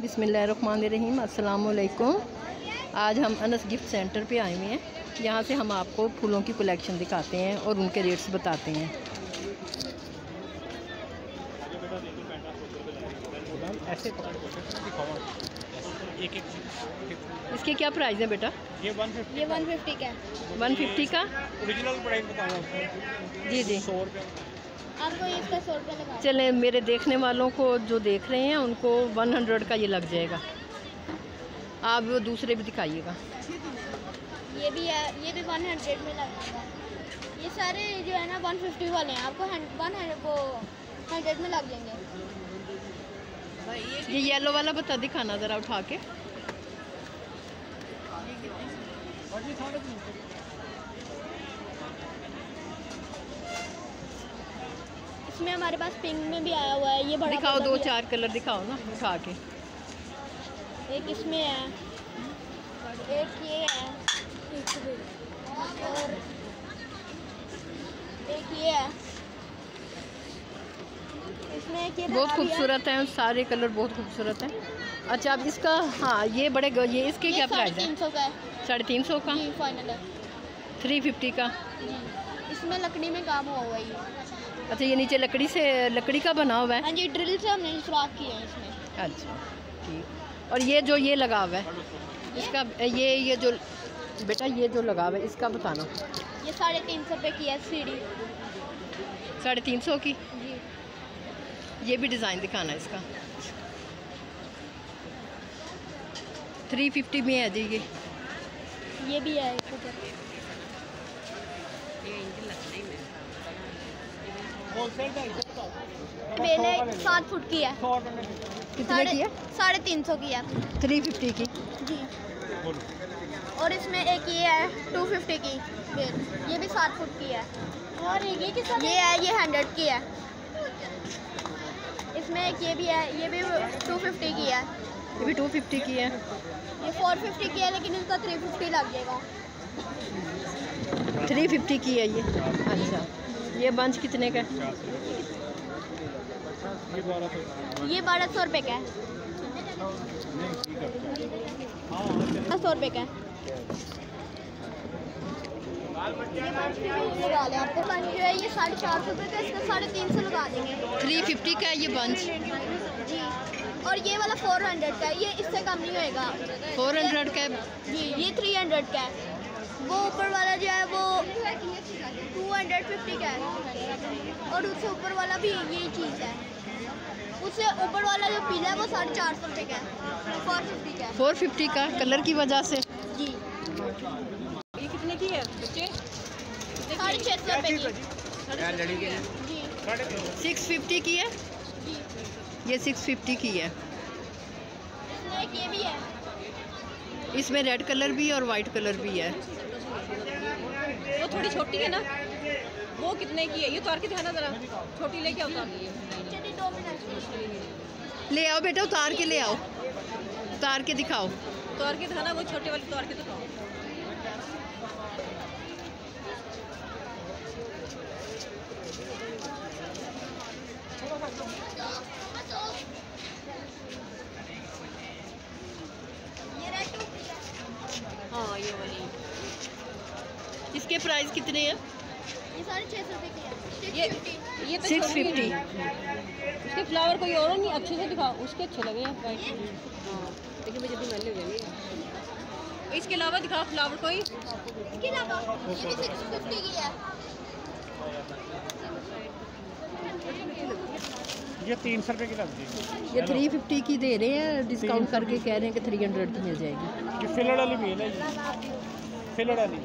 बिसमीम अस्सलाम आज हम अनस गिफ्ट सेंटर पे आए हुए हैं। यहाँ से हम आपको फूलों की कलेक्शन दिखाते हैं और उनके रेट्स बताते हैं। इसके क्या प्राइस है बेटा? ये वन फिफ्टी ये 150 का। 150 का? ओरिजिनल प्राइस बताऊँ जी जी। सौ रुपये आपको इसका सौ रुपये लगा चले मेरे देखने वालों को जो देख रहे हैं उनको 100 का ये लग जाएगा। आप वो दूसरे भी दिखाइएगा। ये भी है ये भी 100 में लगेगा ये सारे जो है ना 150 वाले हैं आपको वन वो हंड्रेड में लग जाएँगे। ये येलो वाला बता दिखाना ज़रा उठा के। इसमें हमारे पास पिंक में भी आया हुआ है ये बड़ा दिखाओ दो चार कलर दिखाओ ना उठा के। एक इसमें है। एक ये है। और एक ये है। इसमें एक ये बहुत है। खूबसूरत है सारे कलर बहुत खूबसूरत हैं। अच्छा अब इसका हाँ ये बड़े ये इसके ये क्या साढ़े प्राइस है? तीन सौ का साढ़े तीन सौ का? फाइनल थ्री फिफ्टी का। इसमें लकड़ी में काम हुआ हुआ है अच्छा ये नीचे लकड़ी से लकड़ी का बना हुआ है। हाँ जी ड्रिल से हमने सुराख किया है इसमें। अच्छा ठीक। और ये जो ये लगा हुआ है इसका ये ये जो बेटा ये जो लगा हुआ है इसका बताना। ये साढ़े तीन सौ रुपये की है सीढ़ी। साढ़े तीन सौ की? जी। ये भी डिज़ाइन दिखाना है इसका। थ्री फिफ्टी में है जी ये। ये भी है है सात फुट की है। कितने साढ़े- की है? साढ़े तीन सौ की है। थ्री फिफ्टी की? जी। और इसमें एक ये है टू फिफ्टी की बेल। ये भी सात फुट की है। और ये किस ये है ये हंड्रेड की है। इसमें एक ये भी है ये भी टू फिफ्टी की है। ये भी टू फिफ्टी की है। ये फोर फिफ्टी की है लेकिन इसका थ्री फिफ्टी लग जाएगा। थ्री फिफ्टी की है ये। अच्छा। ये बंच कितने का है? ये बारह सौ रुपये का है। बारह सौ रुपये का है। ये आपको बंच जो है साढ़े चार सौ रुपये का इसका साढ़े तीन सौ लगा देंगे। थ्री फिफ्टी का है ये बंच। जी। और ये वाला फोर हंड्रेड का है ये इससे कम नहीं होएगा। फोर हंड्रेड का है। जी ये थ्री हंड्रेड का है। वो ऊपर वाला जो है वो टू हंड्रेड फिफ्टी का है। और उससे ऊपर वाला भी यही चीज़ है। उससे ऊपर वाला जो पीला है वो साढ़े चार सौ रुपये का है। फोर फिफ्टी का फोर फिफ्टी का कलर की वजह से। जी। ये कितने की है बच्चे? साढ़े छः सौ रुपये की। सिक्स फिफ्टी की है। ये सिक्स फिफ्टी की है। इसमें एक ये भी है। इसमें रेड कलर भी और वाइट कलर भी है। वो थोड़ी छोटी है ना। वो कितने की है? ये उतार के दिखाना जरा। छोटी लेके आओ ले आओ बेटा उतार के ले आओ। उतार के दिखाओ। उतार के दिखाना वो छोटे वाले उतार के दिखाओ ये रेड टू है हाँ ये वाली इसके प्राइस कितने हैं? ये साढ़े छः सौ रुपये की है। ये सिक्स फिफ्टी ये तो है। उसके फ्लावर कोई और नहीं? अच्छे से दिखाओ। उसके अच्छे लगे हैं। वाइट हाँ देखिए मैं जल्दी मैंने हो। जाएँगे इसके अलावा दिखाओ फ्लावर कोई। इसके अलावा ये भी सिक्स फिफ्टी की है। ये तीन सौ रुपये की लगती है। ये थ्री फिफ्टी की दे रहे हैं। डिस्काउंट करके कह रहे हैं कि थ्री हंड्रेड की मिल जाएगी। ये फिलर वाली भी है। ना ये फिलर वाली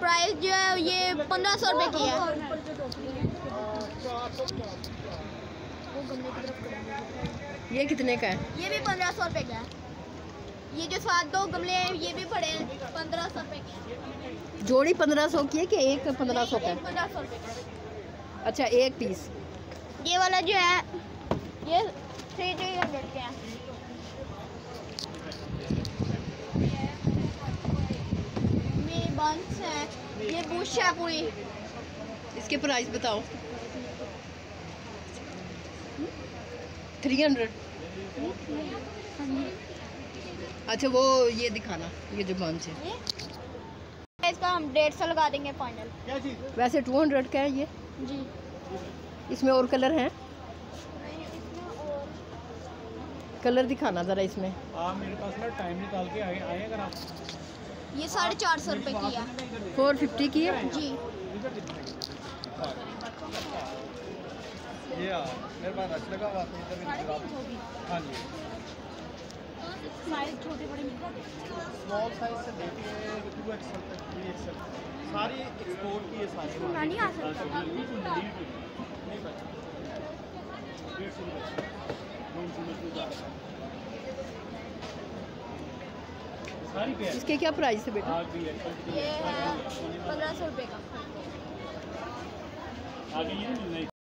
प्राइस जो है ये पंद्रह सौ रुपये की है। ये कितने का है? ये भी पंद्रह सौ रुपये का है। ये जो सात दो गमले हैं ये भी पड़े हैं पंद्रह सौ रुपये के। जोड़ी पंद्रह सौ की है कि एक पंद्रह सौ का? पंद्रह सौ रुपये का। अच्छा एक पीस। ये वाला जो है ये थ्री थ्री हंड्रेड के है ये बंस है ये बुश है पूरी। इसके प्राइस बताओ। थ्री हंड्रेड अच्छा वो ये दिखाना ये जो बंच है। इसका हम डेढ़ सौ लगा देंगे फाइनल वैसे टू हंड्रेड का है ये। जी। इसमें और कलर हैं? कलर दिखाना ज़रा इसमें। आप मेरे पास ना टाइम निकाल के आए आए अगर आप। ये साढ़े चार सौ रुपये की है। फोर फिफ्टी की है? जी। ये आ, मेरे पास रश लगा हुआ था इधर हाँ जी। स्मॉल साइज़ से लेके टू एक्सएल तक थ्री एक्सएल सारी एक्सपोर्ट की है सारी ना नहीं आ सकता नहीं बचा डेढ़ सौ रुपये दो सौ रुपये का सारी पे है इसके क्या प्राइस है बेटा? है। ये है पंद्रह सौ रुपये का।